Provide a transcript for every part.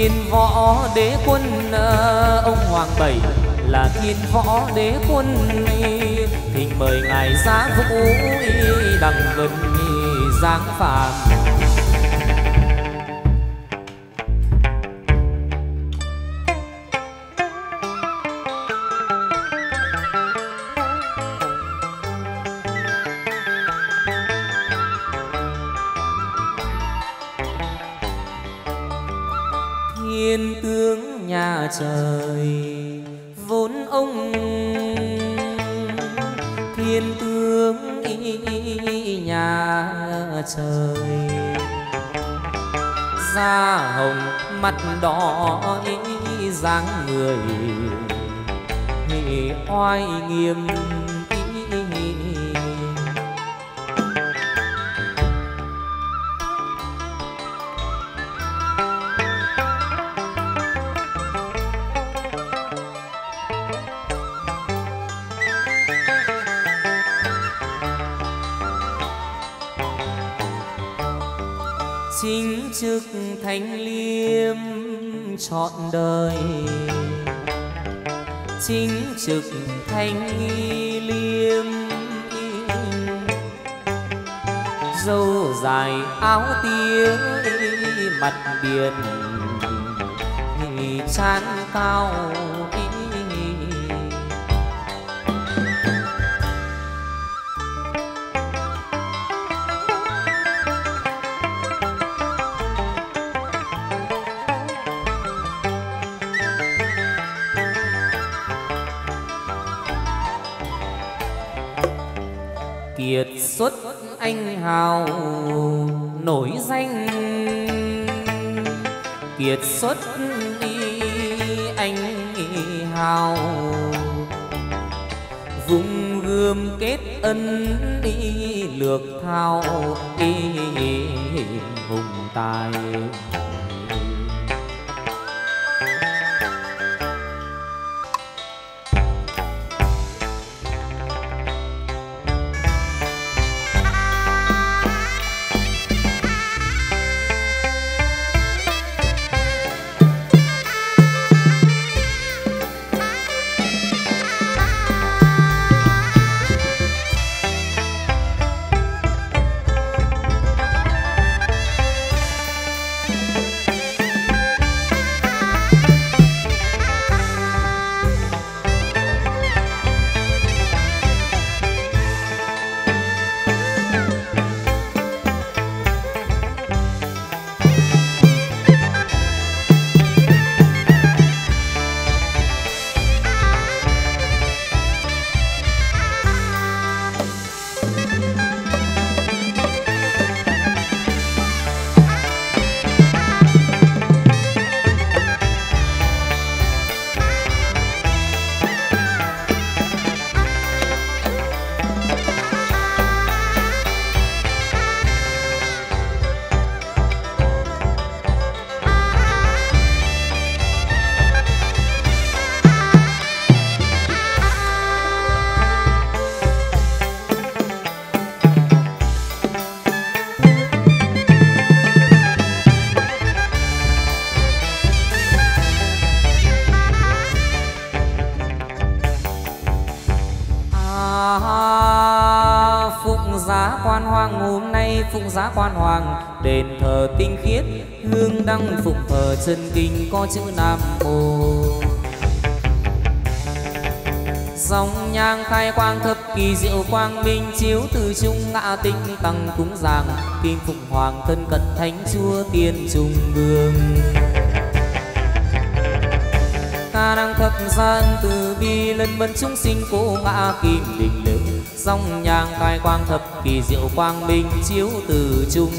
thiên võ đế quân ờ, ông hoàng bảy là thiên võ đế quân. Thỉnh mời ngài giá vũ đằng vân giáng phàm. Chính trực thanh liêm trọn đời. Chính trực thanh liêm dâu dài áo tía mặt biển trán cao kiệt xuất anh hào, nổi danh. Kiệt xuất anh hào. Vùng gươm kết ân đi lược thao hùng tài. Chân kinh có chữ nam mô. Dòng nhang khai quang thập kỳ diệu quang minh chiếu từ trung ngã tinh tăng cúng giảng kim phụng hoàng thân cận thánh chúa tiên trung vương. Ca năng thập gian từ bi lân vân chúng sinh cố ngã kim đình lực, dòng nhang khai quang thập kỳ diệu quang minh chiếu từ trung.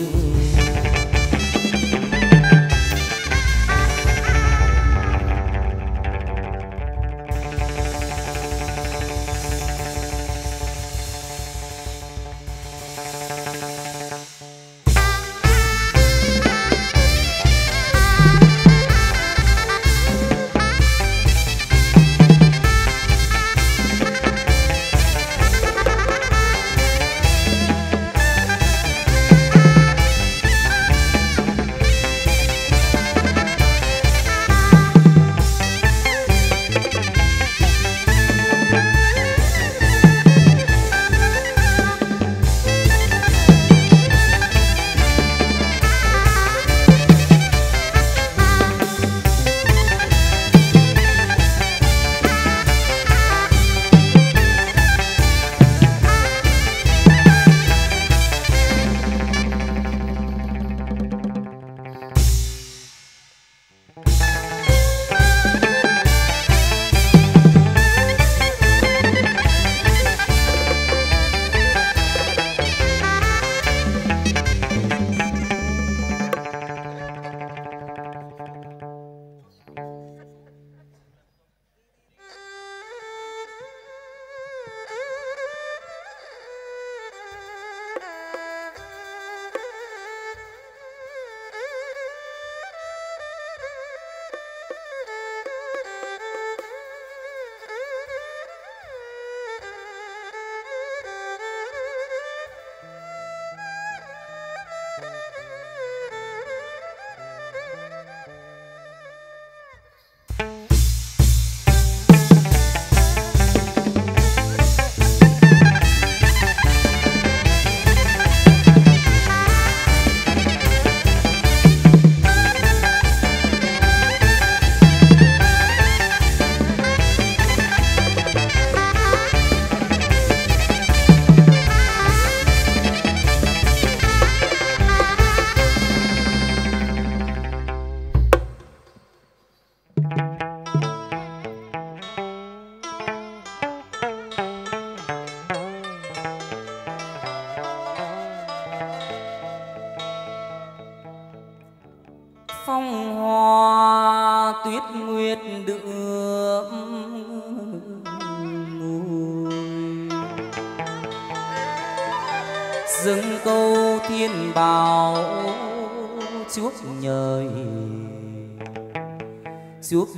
Chuốc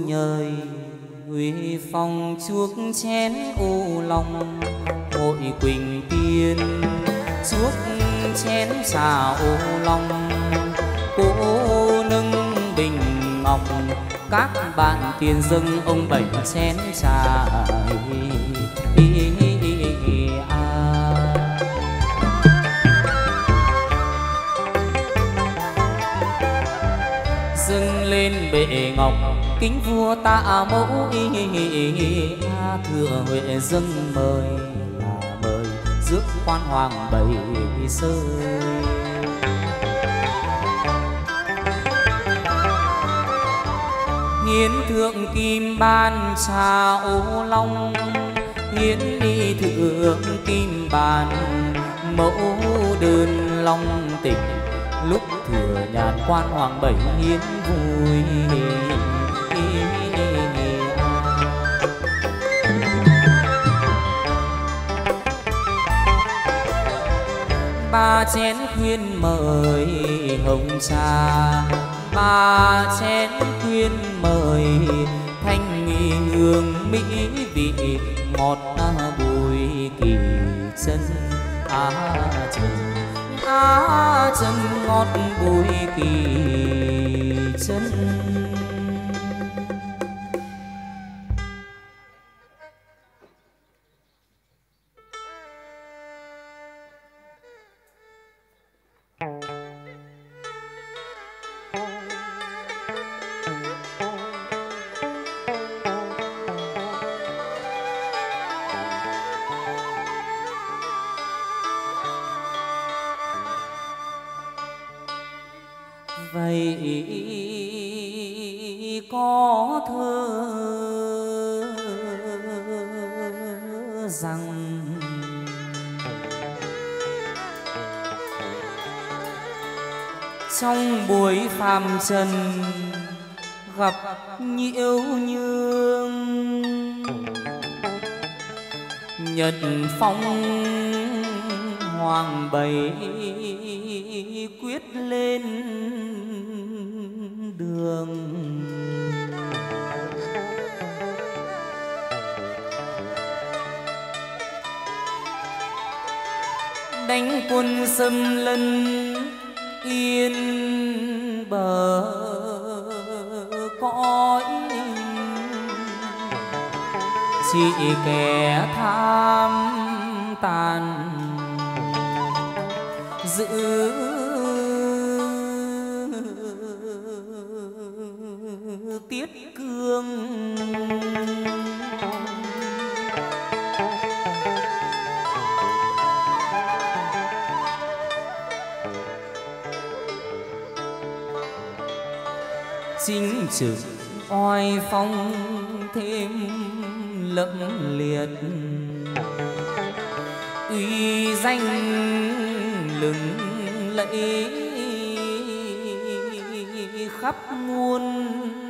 chén ô lòng hội quỳnh tiên. Chuốc chén trà ô lòng cô nâng bình ngọc. Các bạn tiền dâng ông bảy chén trà dâng lên bệ ngọc kính vua tạ mẫu y a thừa huệ dâng mời là mời rước quan hoàng bảy sơn hiến thượng kim ban trà ô long, hiến đi thượng kim bàn mẫu đơn long tịch lúc thừa nhàn quan hoàng bảy hiến vui. Ba chén khuyên mời hồng trà. Ba chén khuyên mời thanh nghi hương mỹ vị. Ngọt bùi kỳ chân, á trần á trần ngọt bùi kỳ chân. Trong buổi phàm trần gặp nhiễu nhương nhật phong hoàng bảy đánh quân xâm lân yên bờ. Cõi chỉ kẻ tham tàn giữ chính trực oai phong thêm lẫm liệt. Uy danh lừng lẫy khắp muôn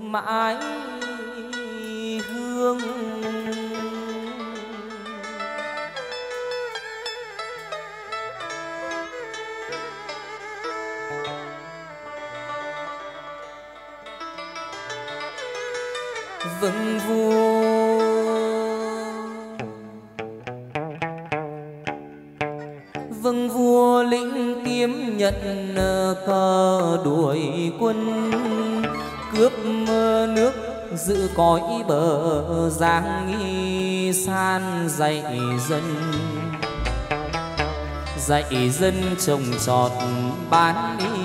mãi hương. Vâng vua quân cướp nước giữ cõi bờ giang nghi san dạy dân. Dạy dân trồng trọt bán đi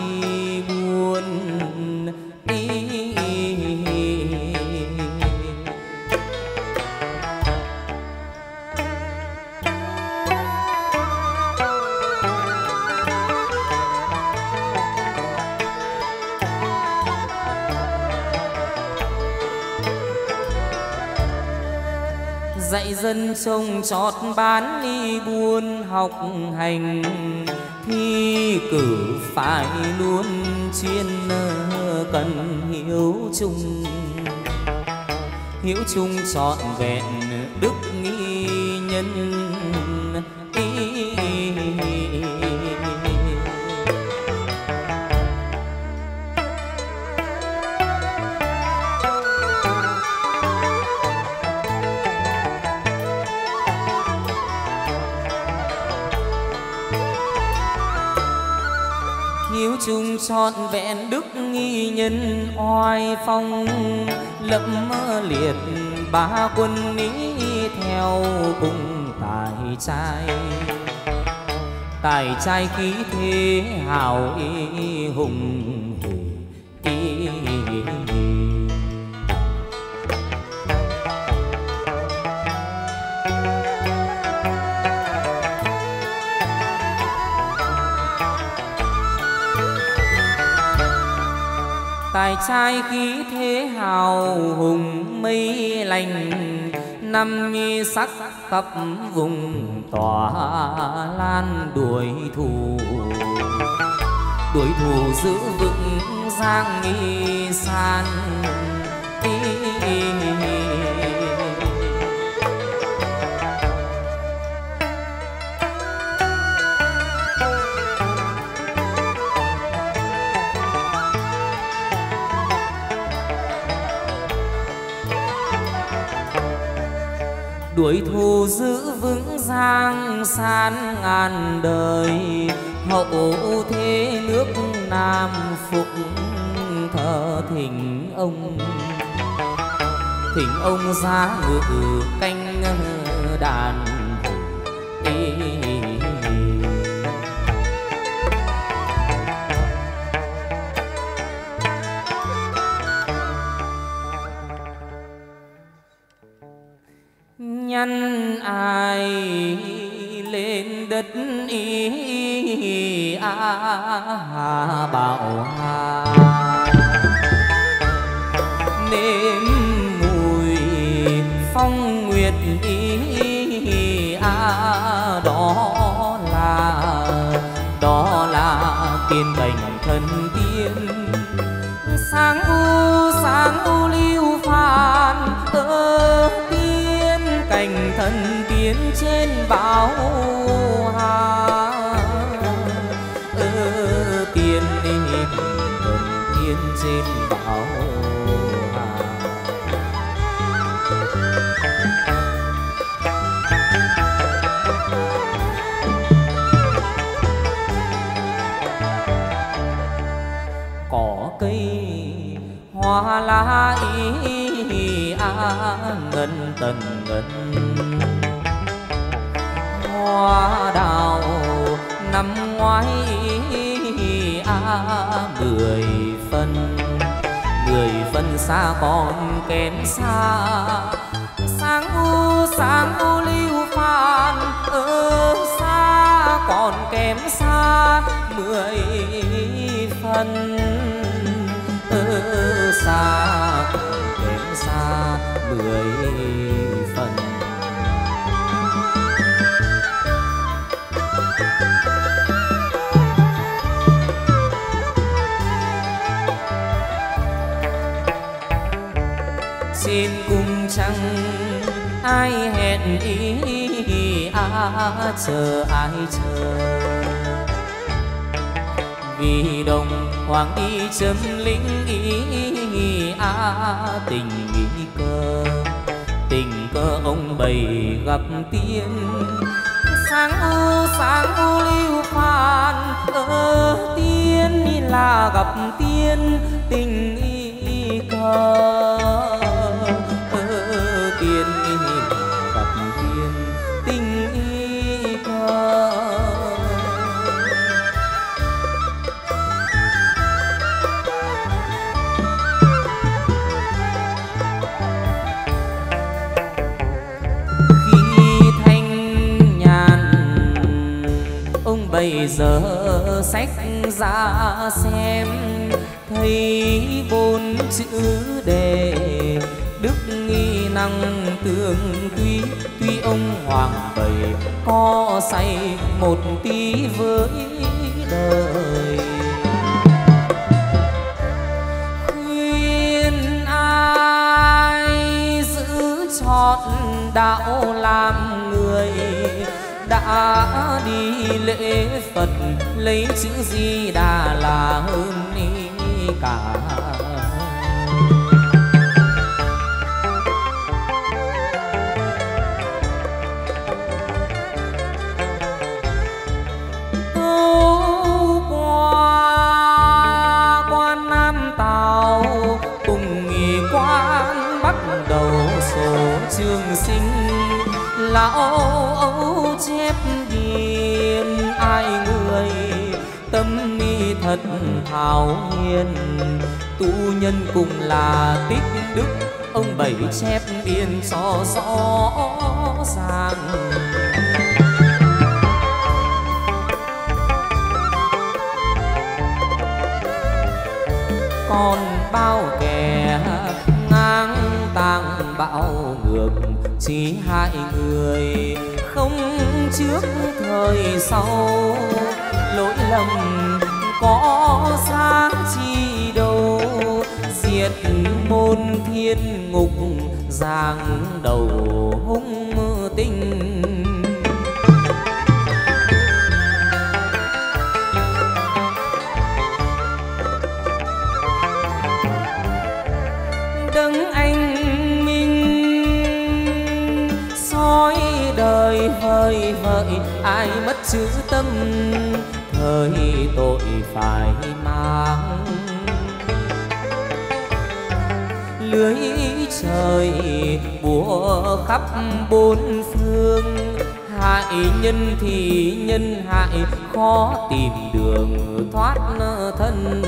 dạy dân trông trọt bán đi buôn học hành. Thi cử phải luôn chuyên cần hiếu chung. Hiếu chung trọn vẹn đức nghi nhân chung trọn vẹn đức nghi nhân oai phong, lẫm liệt ba quân mỹ theo cùng tài trai. Tài trai khí thế hào y hùng sai trai khí thế hào hùng mây lành, năm sắc khắp vùng tỏa lan đuổi thù. Đuổi thù giữ vững giang nghi san tuổi thù giữ vững giang san ngàn đời, hậu thế nước nam phục thờ thỉnh ông. Thỉnh ông ra ngự canh đàn nhân ai lên đất y a bảo hà nếm mùi phong nguyệt y a, đó là đó là tiên bệnh thần tiên. Sáng u sáng u lưu phàn, ơ thành thần tiến trên bão hà. Ơ tiên hiệp thần tiên trên bão hà. Cỏ cây hoa lá ý a ngân tần ngân hoa đào, năm ngoái a mười phân. Mười phân xa còn kém xa, sáng u sáng u lưu phan ở xa còn kém xa mười phân. Ở xa còn kém xa mười xin cùng chẳng ai hẹn ý à chờ ai chờ. Vì đồng hoàng đi chấm lính ý à tình ý cơ. Tình cơ ông bầy gặp tiên. Sáng u sáng u lưu phan ơ, tiên là gặp tiên, tình ý cơ. Giờ sách ra xem, thấy bốn chữ đề. Đức nghi năng tương tuy tuy ông hoàng bày có say một tí với đời. Khuyên ai giữ chọn đạo làm đã đi lễ Phật lấy chữ Di Đà là hơn cả. Trường sinh lão âu chép điền ai người tâm mi thật hào hiền. Tu nhân cùng là tích đức, ông bảy chép biên so rõ ràng. Còn bao kẻ ngang tàng bạo ngược chỉ hai người không trước thời sau. Lỗi lầm có xa chi đâu, diệt môn thiên ngục giang đầu. Ai mất chữ tâm, thời tội phải mang. Lưới trời bùa khắp bốn phương, hại nhân thì nhân hại, khó tìm đường thoát thân.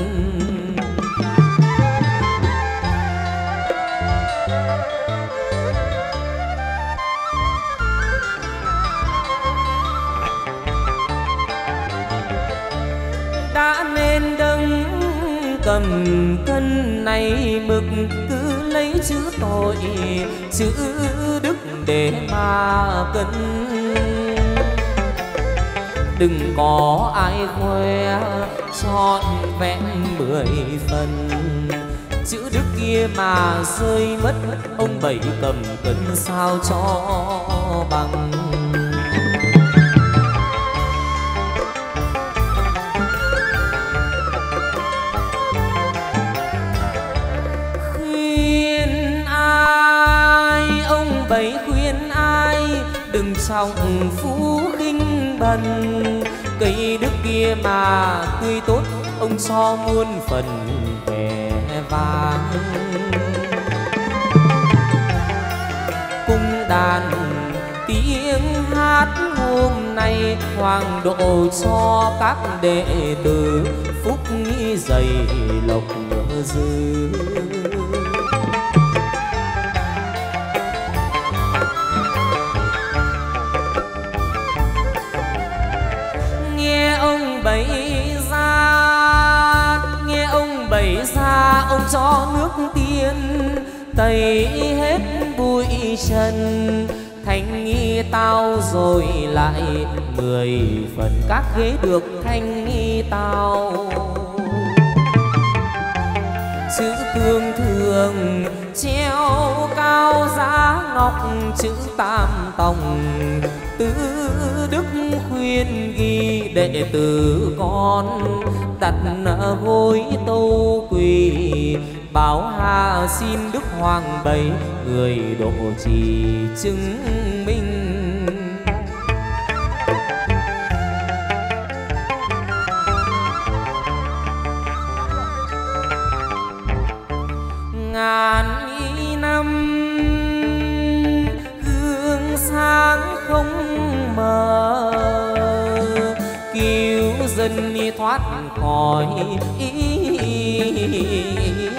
Phần thân này mực cứ lấy chữ tội, chữ đức để mà cân. Đừng có ai khoe, trọn vẹn mười phần. Chữ đức kia mà rơi mất, ông bảy cầm cân sao cho bằng? Song phú khinh bần. Cây đức kia mà tươi tốt, ông so muôn phần vẻ vàng cung đàn tiếng hát hôm nay, hoàng độ cho các đệ tử, phúc dày lộc dư. Sao cho nước tiên, tẩy hết bụi trần. Thanh nghi tao rồi lại mười phần các ghế được thanh nghi tao. Chữ thương thường treo cao giá ngọc, chữ tam tòng tứ đức khuyên ghi đệ tử con đặt hối tâu quỳ. Báo hà xin đức hoàng bày người độ trì chứng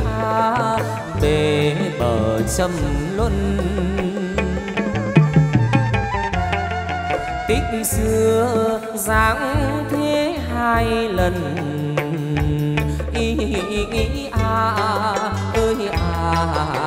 khỏi bề bờ châm luân. Tích xưa dáng thế hai lần. Ý, ý, ý, à, ơi à,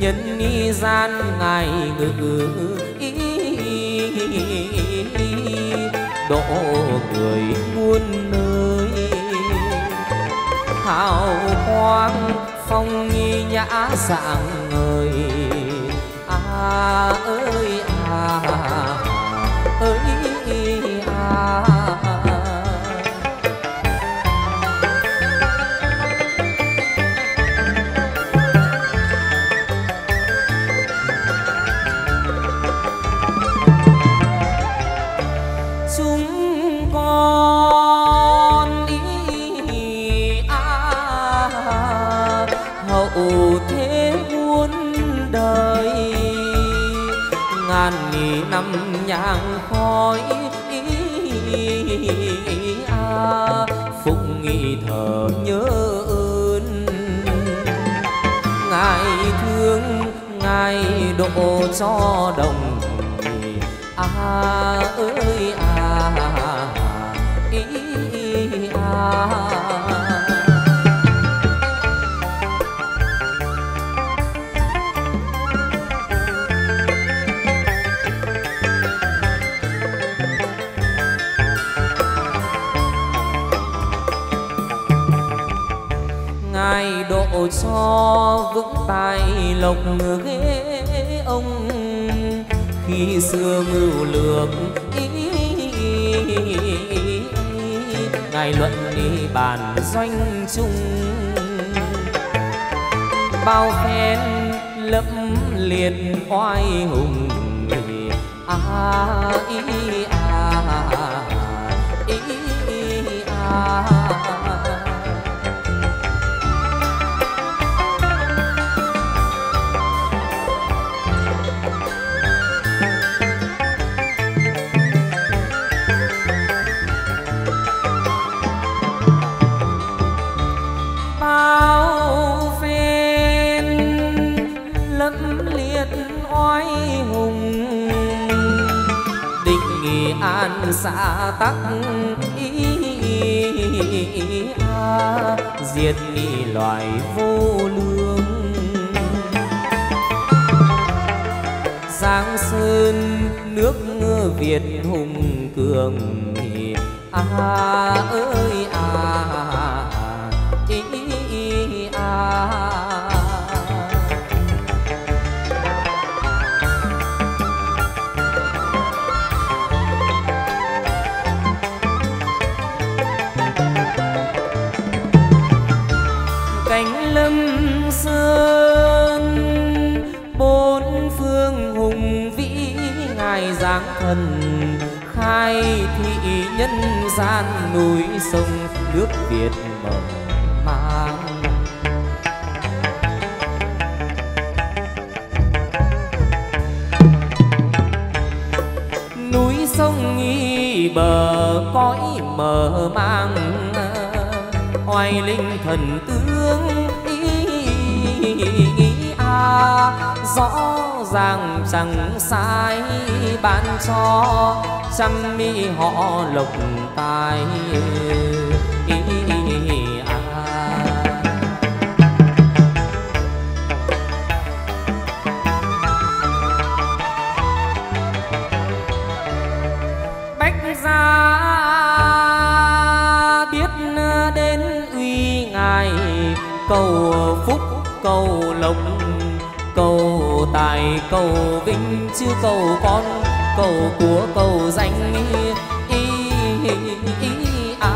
nhân gian ngài ngự ý. Độ người muôn nơi. Hào quang phong nhi nhã dạng người à ơi. Thờ nhớ ơn. Ngài thương ngài độ cho đồng à ơi à ý à độ cho vững tay lộc ghế ông. Khi xưa mưu lược ý, ngài luận đi bàn doanh chung. Bao phen lẫm liệt oai hùng à ý à ý à xã tắc ý a diệt đi loài vô lương. Giang sơn, nước việt hùng cường à ơi à thị nhân gian núi sông nước việt mở mang. Núi sông nghi bờ cõi mờ mang, oai linh thần tướng ý, a, rõ ràng chẳng sai ban cho xăm mi họ lộc tài. Cầu phúc, cầu lộc, cầu tài, cầu vinh, chứ cầu con cầu của cầu danh ý, ý, ý, à,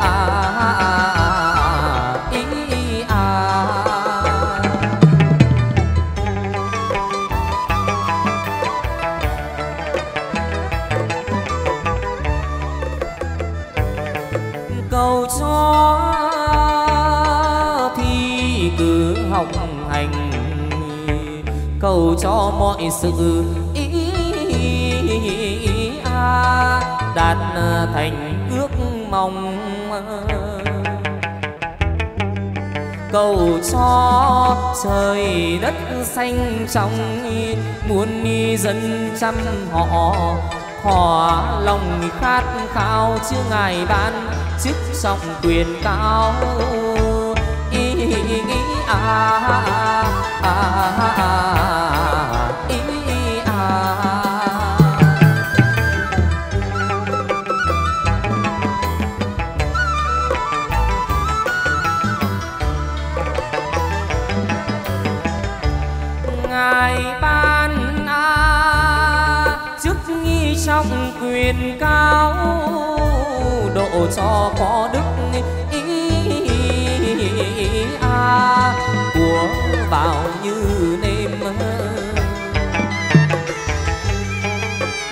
à, à, ý, à. cầu cho học hành cầu cho mọi sự thành ước mong. Cầu cho trời đất xanh trong, muôn dân trăm họ họ lòng khát khao chưa ngài ban chức trọng quyền cao. Ý à trong quyền cao độ cho có đức a của vào như nêm.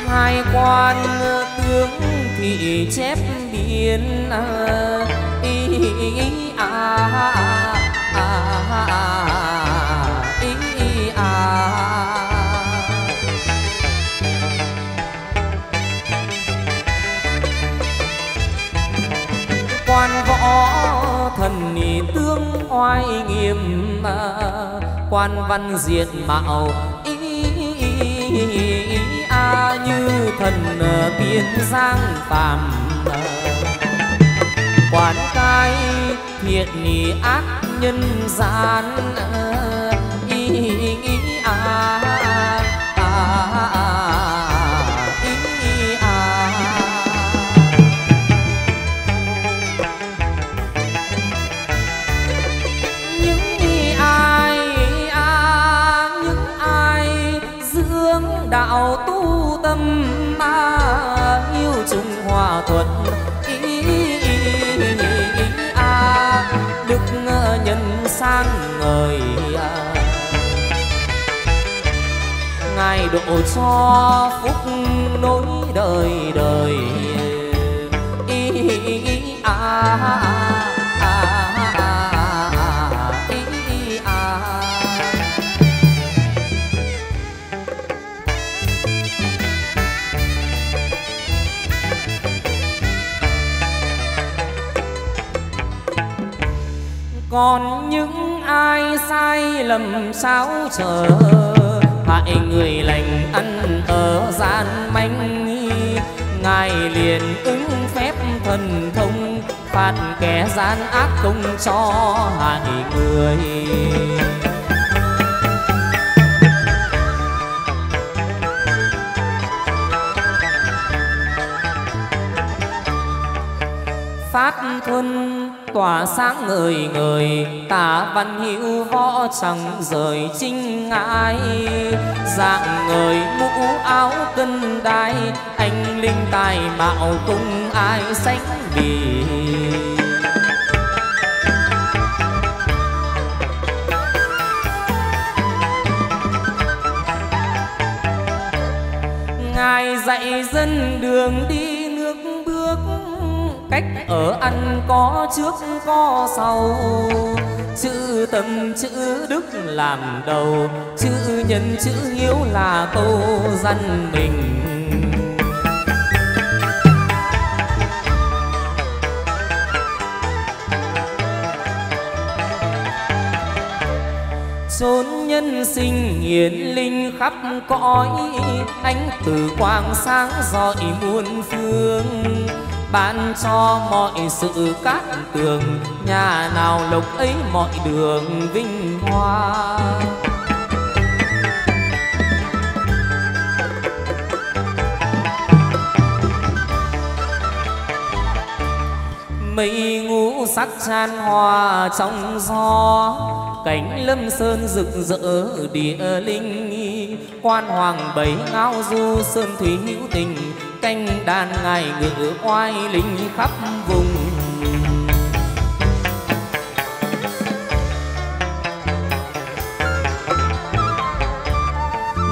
Hai quan tướng thị chép biên ý, ý, à, à, à, oai nghiêm quan văn diệt mạo. Ý, ý, ý, a như thần ờ, tiên giang phàm quan cai thiện ác nhân gian ờ, độ cho phúc nối đời đời ý, ý, ý, à, à, à, ý, à. còn những ai sai lầm sao trời hại người lành ăn ở gian manh ngài liền ứng phép thần thông phạt kẻ gian ác công cho hại người. Phát thuần tỏa sáng người người tả văn hữu võ chẳng rời chinh ngãi. Dạng người mũ áo cân đai, anh linh tài mạo tung ai sánh bì. Dạy dân đường đi cách ở ăn có trước có sau. Chữ tâm, chữ đức làm đầu, chữ nhân, chữ hiếu là câu dân mình. Chốn nhân sinh hiền linh khắp cõi, ánh từ quang sáng rọi muôn phương ban cho mọi sự cát tường. Nhà nào lộc ấy mọi đường vinh hoa. Mây ngũ sắc chan hòa trong gió, cánh lâm sơn rực rỡ địa linh. Quan hoàng bảy ngao du sơn thủy hữu tình canh đàn ngài ngự oai linh khắp vùng.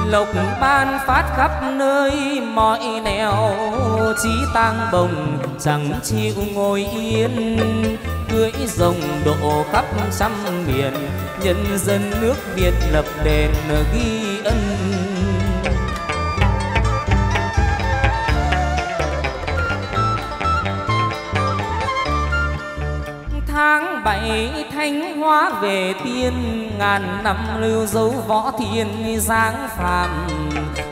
Lộc ban phát khắp nơi mọi nẻo, chí tang bồng chẳng chịu ngồi yên. Cưỡi rồng độ khắp trăm miền, nhân dân nước việt lập đền ghi ân thanh hóa về tiên, ngàn năm lưu dấu võ thiên giáng phàm.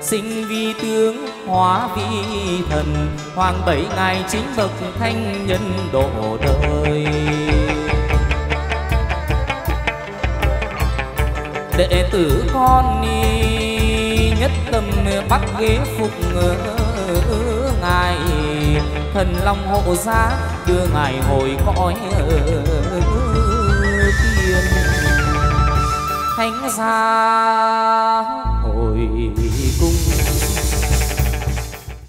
Sinh vi tướng, hóa vi thần, hoàng bảy ngày chính bậc thanh nhân độ đời. Đệ tử con ni nhất tâm bắt ghế phục ngựa thần long hộ giá đưa ngài hồi cõi thiên thánh gia hồi